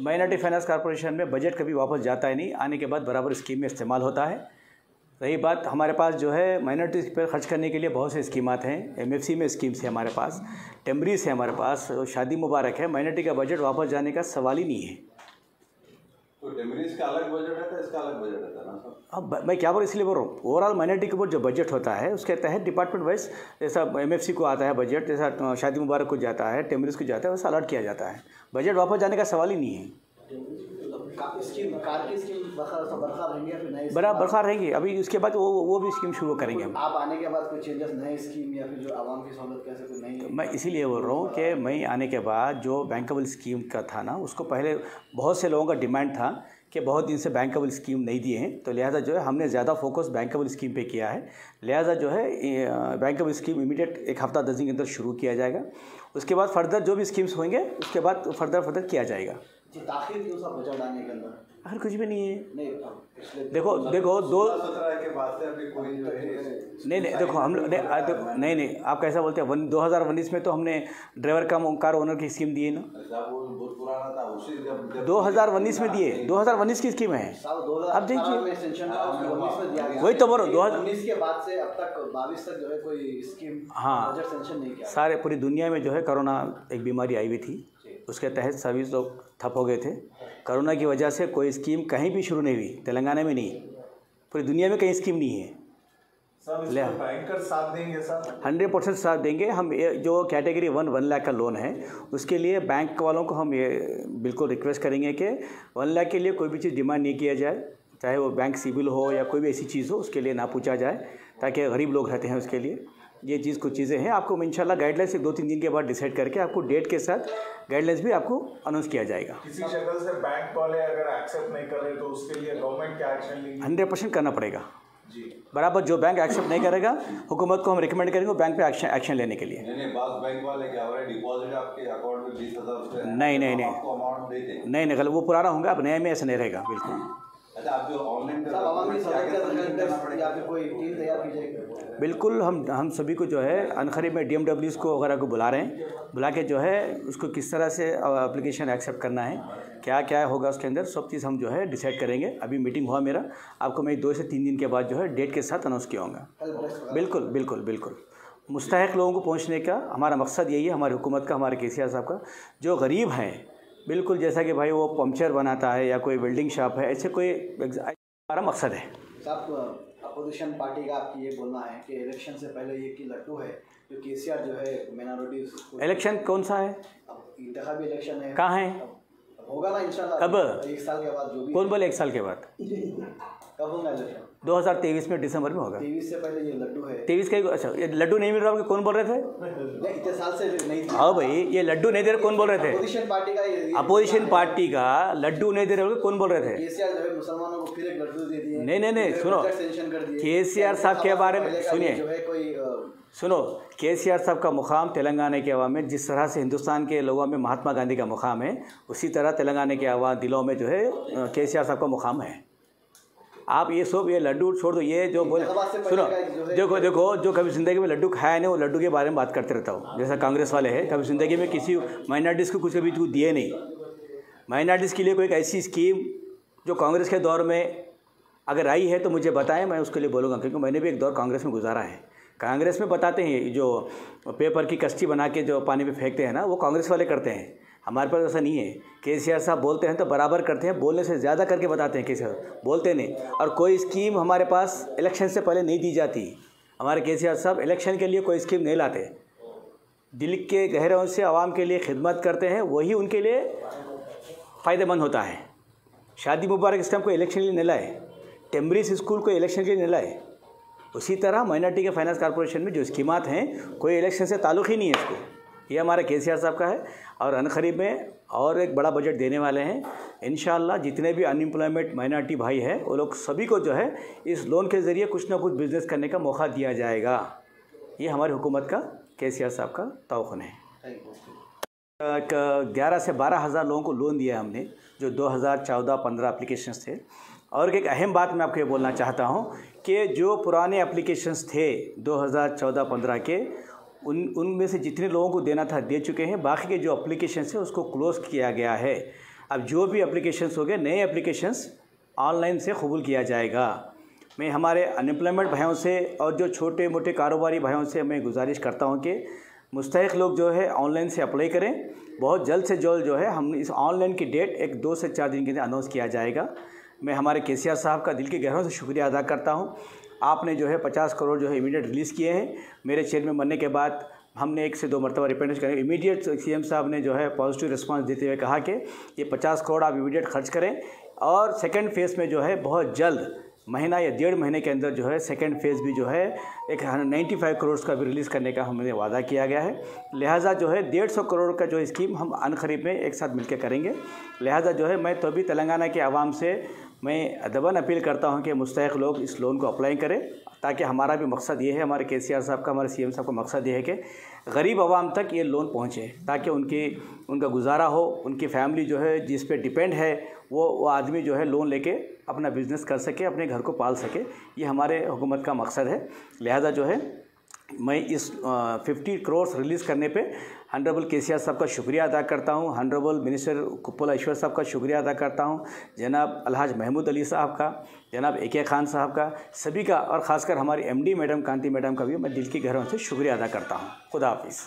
Minority finance corporation में budget कभी वापस जाता ही नहीं। आने के बाद बराबर स्कीम में इस्तेमाल होता है। रही बात हमारे पास जो है माइनॉरिटी पर खर्च करने के लिए बहुत से स्कीमात हैं। एमएफसी में स्कीम्स है हमारे पास। टेम्बरीज है हमारे पास। शादी मुबारक है। माइनॉरिटी का बजट वापस जाने का सवाल ही नहीं है। का अलग बजट है इसका अलग बजट रहता है ना सर? अब मैं क्या बोल इसलिए बोल रहा हूँ ओवरऑल माइनॉरिटी के ऊपर जो बजट होता है उसके तहत डिपार्टमेंट वाइज जैसा एमएफसी को आता है बजट जैसा शादी मुबारक को जाता है टेमरीज को जाता है वैसा अलर्ट किया जाता है। बजट वापस जाने का सवाल ही नहीं है। स्कीम कार की स्कीम बरकरार रहेंगे फिर नए बरा बरकरार रहेंगी। अभी उसके बाद वो वो भी स्कीम शुरू करेंगे हम। आप आने के बाद कोई चेंजेस नए स्कीम या फिर जो आवाम की सहूलत कैसे कोई नई मैं इसीलिए बोल रहा हूँ कि मैं आने के बाद जो बैंकेबल स्कीम का था ना उसको पहले बहुत से लोगों का डिमांड था कि बहुत दिन से बैंकेबल स्कीम नहीं दिए हैं। तो लिहाजा जो है हमने ज़्यादा फोकस बैंकेबल स्कीम पे किया है। लिहाजा जो है बैंकेबल स्कीम इमीडिएट एक हफ़्ता दस दिन के अंदर शुरू किया जाएगा। उसके बाद फर्दर जो भी स्कीम्स होंगे उसके बाद फर्दर फर्दर किया जाएगा। जी ताखिर क्यों सा बजट आने के अंदर। अगर कुछ भी नहीं है। नहीं देखो देखो दो के बाद से अभी कोई नहीं नहीं देखो हम लोग नहीं देखो, नहीं नहीं आप कैसा बोलते हैं? दो हज़ार उन्नीस में तो हमने ड्राइवर कम कार ओनर की स्कीम दी है ना? बहुत पुराना था उसी जब जब दो हज़ार उन्नीस में दिए। दो हज़ार उन्नीस की स्कीम है। अब देखिए। गया। वही तो बोलो दो हजार- के बाद से अब तक बाईस तक जो है कोई स्कीम हाँ। सेंशन नहीं सारे पूरी दुनिया में जो है कोरोना एक बीमारी आई हुई थी। उसके तहत सभी लोग ठप हो गए थे। कोरोना की वजह से कोई स्कीम कहीं भी शुरू नहीं हुई तेलंगाना में नहीं पूरी दुनिया में कहीं स्कीम नहीं है। ले बैंकर साथ देंगे सर? हंड्रेड परसेंट साथ देंगे। हम ये जो कैटेगरी वन वन लाख का लोन है उसके लिए बैंक वालों को हम ये बिल्कुल रिक्वेस्ट करेंगे कि वन लाख के लिए कोई भी चीज़ डिमांड नहीं किया जाए चाहे वो बैंक सिविल हो या कोई भी ऐसी चीज़ हो उसके लिए ना पूछा जाए ताकि गरीब लोग रहते हैं उसके लिए। ये चीज़ कुछ चीज़ें हैं। आपको इंशाल्लाह गाइडलाइंस एक दो तीन दिन के बाद डिसाइड करके आपको डेट के साथ गाइडलाइंस भी आपको अनाउंस किया जाएगा। किसी शक्ल से बैंक वाले अगर एक्सेप्ट नहीं कर रहे तो उसके लिए गवर्नमेंट क्या एक्शन लेगी? हंड्रेड परसेंट करना पड़ेगा। जी। बराबर जो बैंक एक्सेप्ट नहीं करेगा हुकूमत को हम रिकमेंड करेंगे बैंक पे एक्शन एक्शन लेने के लिए। नहीं नहीं बैंक वाले क्या हो रहा है? डिपॉजिट आपके अकाउंट में बीस हज़ार नहीं, नहीं, नहीं। आपको अमाउंट देते नहीं नहीं वो पुराना होगा अब नए में ऐसा नहीं रहेगा बिल्कुल। अच्छा आप जो ऑनलाइन बिल्कुल हम हम सभी को जो है अनखरीब में डी एम को वगैरह को बुला रहे हैं बुला के जो है उसको किस तरह से एप्लीकेशन एक्सेप्ट करना है क्या क्या होगा उसके अंदर सब चीज़ हम जो है डिसाइड करेंगे। अभी मीटिंग हुआ मेरा आपको मैं दो से तीन दिन के बाद जो है डेट के साथ अनाउंस किया होगा। बिल्कुल बिल्कुल बिल्कुल। मुस्तक लोगों को पहुँचने का हमारा मकसद यही है हमारी हुकूमत का हमारे के साहब का जो गरीब हैं बिल्कुल जैसा कि भाई वो पंक्चर बनाता है या कोई वेल्डिंग शॉप है ऐसे कोई हमारा मकसद है। साहब अपोजिशन पार्टी का आपकी ये बोलना है कि इलेक्शन से पहले ये की लट्टू है जो केसीआर जो है माइनॉरिटीज इलेक्शन कौन सा है? इंतबी इलेक्शन है। कहाँ है? होगा ना इंशाल्लाह। कब? एक साल के बाद जो भी कौन बोले एक साल के बाद? कब होगा इलेक्शन 2023 में दिसंबर में होगा। तेईस से पहले ये लड्डू है। तेईस का ही अच्छा ये लड्डू नहीं मिल रहा आपको कौन बोल रहे थे? इतने साल से नहीं हाँ भाई ये लड्डू नहीं दे रहे कौन बोल रहे थे? अपोजिशन पार्टी का अपोजिशन पार्टी का लड्डू नहीं दे रहे कौन बोल रहे थे? मुसलमानों को फिर एक लड्डू दे दिए। नहीं, नहीं, नहीं, सुनो। के दिए। केसीआर साहब के बारे में सुनिए। सुनो के सी आर साहब का मुकाम तेलंगाना के अवाम में जिस तरह से हिंदुस्तान के लोगों में महात्मा गांधी का मुकाम है उसी तरह तेलंगाना के अवाम दिलों में जो है के सी आर साहब का मुकाम है। आप ये सब ये लड्डू छोड़ दो ये जो बोले सुनो देखो देखो जो कभी ज़िंदगी में लड्डू खाया नहीं वो लड्डू के बारे में बात करते रहता हूँ। जैसा कांग्रेस वाले हैं कभी ज़िंदगी में किसी माइनॉरिटीज़ को कुछ कभी कुछ दिए नहीं। माइनॉरिटीज़ के लिए कोई ऐसी स्कीम जो कांग्रेस के दौर में अगर आई है तो मुझे बताएँ मैं उसके लिए बोलूँगा क्योंकि मैंने भी एक दौर कांग्रेस में गुजारा है। कांग्रेस में बताते हैं, जो पेपर की कश्ती बना के जो पानी में फेंकते हैं ना, वो कांग्रेस वाले करते हैं। हमारे पास ऐसा नहीं है। के सी आर साहब बोलते हैं तो बराबर करते हैं, बोलने से ज़्यादा करके बताते हैं के सी आर बोलते नहीं। और कोई स्कीम हमारे पास इलेक्शन से पहले नहीं दी जाती। हमारे के सी आर साहब इलेक्शन के लिए कोई स्कीम नहीं लाते। दिल के गहरों से आवाम के लिए खिदमत करते हैं, वही उनके लिए फ़ायदेमंद होता है। शादी मुबारक इस टाइम को इलेक्शन के लिए नहीं लाए। टेम्बरिस स्कूल को इलेक्शन के लिए नहीं लाए। उसी तरह माइनॉरिटी के फाइनेंस कॉरपोरेशन में जो स्कीमात हैं, कोई इलेक्शन से ताल्लुक़ ही नहीं है इसको। ये हमारा के साहब का है और अनखरीब में और एक बड़ा बजट देने वाले हैं। इन जितने भी अनएम्प्लॉयमेंट माइनॉरिटी भाई हैं, वो लोग सभी को जो है इस लोन के ज़रिए कुछ ना कुछ बिज़नेस करने का मौका दिया जाएगा। ये हमारी हुकूमत का के साहब का तवखन है। ग्यारह से बारह हज़ार लोगों को लोन दिया हमने, जो दो हज़ार चौदह पंद्रह अप्लीकेशन थे। और एक अहम बात मैं आपको ये बोलना चाहता हूँ कि जो पुराने एप्लीकेशंस थे 2014-15 के, उन, उनमें से जितने लोगों को देना था, दे चुके हैं। बाकी के जो अप्लीकेशन है, उसको क्लोज़ किया गया है। अब जो भी अप्लीकेशंस हो गए, नए अप्लीकेशंस ऑनलाइन से कबूल किया जाएगा। मैं हमारे अनएम्प्लॉयमेंट भाइयों से और जो छोटे मोटे कारोबारी भाइयों से मैं गुजारिश करता हूँ कि मुस्तक लोग जो है ऑनलाइन से अप्लाई करें। बहुत जल्द से जल्द जो है, हम इस ऑनलाइन की डेट एक दो से चार दिन के अंदर अनाउंस किया जाएगा। मैं हमारे के साहब का दिल के गहरों से शुक्रिया अदा करता हूँ। आपने जो है पचास करोड़ जो है इमीडिएट रिलीज़ किए हैं। मेरे चेयरमैन बनने के बाद हमने एक से दो मरतबा रिपेंडेंस करें। इमीडिएट सीएम साहब ने जो है पॉजिटिव रिस्पांस देते हुए कहा कि ये पचास करोड़ आप इमीडिएट खर्च करें और सेकेंड फ़ेज़ में जो है बहुत जल्द, महीना या डेढ़ महीने के अंदर जो है सेकेंड फ़ेज़ भी जो है एक नाइन्टी फाइव करोड़ का भी रिलीज़ करने का हमने वादा किया गया है। लिहाजा जो है डेढ़ सौ करोड़ का जो स्कीम हम अन खरीब में एक साथ मिलकर करेंगे। लिहाजा जो है मैं तो तेलंगाना के आवाम से मैं अदबन अपील करता हूँ कि मुस्तक लोग इस लोन को अप्लाई करें, ताकि हमारा भी मकसद ये है, हमारे के साहब का, हमारे सीएम साहब का मकसद ये है कि गरीब आवाम तक ये लोन पहुँचे, ताकि उनकी, उनका गुजारा हो, उनकी फैमिली जो है, जिस पे डिपेंड है, वो वो आदमी जो है लोन लेके अपना बिज़नेस कर सके, अपने घर को पाल सके, ये हमारे हुकूमत का मकसद है। लिहाजा जो है मैं इस फिफ्टी क्रोर्स रिलीज़ करने पे हनरेबल के सी साहब का शुक्रिया अदा करता हूँ हनरेबल मिनिस्टर कुप्पला ईश्वर साहब का शुक्रिया अदा करता हूँ, जनाब अलहाज महमूद अली साहब का, जनाब ए के खान साहब का, सभी का और ख़ासकर हमारी एमडी मैडम कांति मैडम का भी मैं दिल की गहरों से शुक्रिया अदा करता हूँ। खुदा हाफिज़।